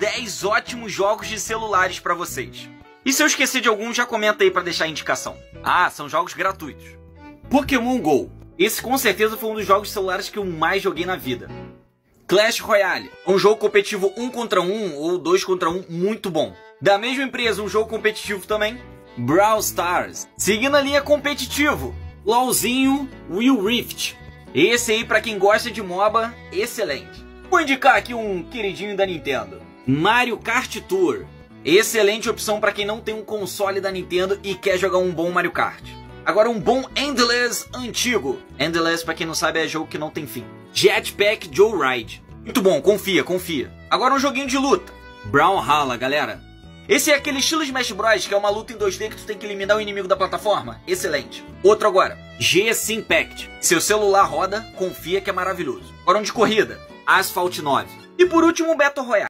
10 ótimos jogos de celulares para vocês. E se eu esquecer de algum, já comenta aí para deixar a indicação. Ah, são jogos gratuitos. Pokémon GO. Esse com certeza foi um dos jogos celulares que eu mais joguei na vida. Clash Royale, um jogo competitivo 1 contra 1 ou 2 contra 1 muito bom. Da mesma empresa, um jogo competitivo também, Brawl Stars. Seguindo a linha competitivo, LOLzinho Will Rift. Esse aí para quem gosta de MOBA, excelente. Vou indicar aqui um queridinho da Nintendo, Mario Kart Tour. Excelente opção para quem não tem um console da Nintendo e quer jogar um bom Mario Kart. Agora um bom Endless antigo. Endless, para quem não sabe, é jogo que não tem fim. Jetpack Joyride. Muito bom, confia, confia. Agora um joguinho de luta. Brawlhalla, galera. Esse é aquele estilo Smash Bros, que é uma luta em 2D que tu tem que eliminar o inimigo da plataforma. Excelente. Outro agora. GS Impact. Seu celular roda, confia que é maravilhoso. Agora um de corrida. Asphalt 9. E por último, um Battle Royale.